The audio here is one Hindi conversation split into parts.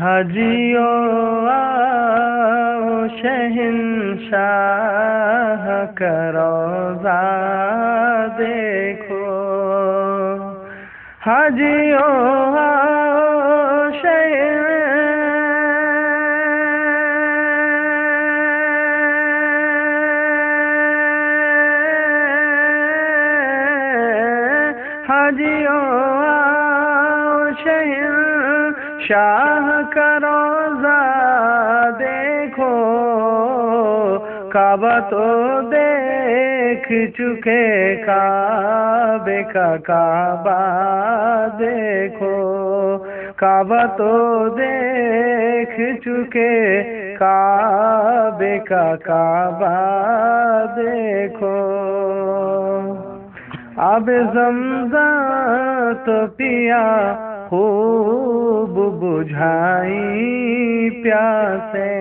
हाजियो आओ शहनशाह करोजा देखो। हाजियो आओ शहन हाजियो आओ शहन शाह करोजा देखो, काबा तो देख चुके काबे का काबा देखो, काबा तो देख चुके काबे का काबा देखो। अब जमजा तो पिया खूब बुझाई प्यासे।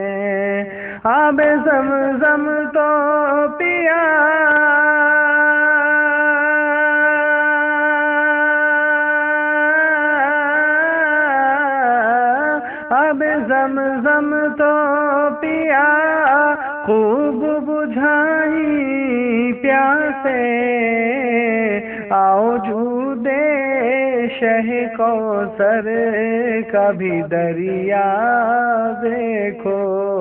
अब जमजम तो पिया। अब जमजम तो पिया। खूब बुझाई प्यासे। आओ जूदे शह को सर कभी दरिया देखो।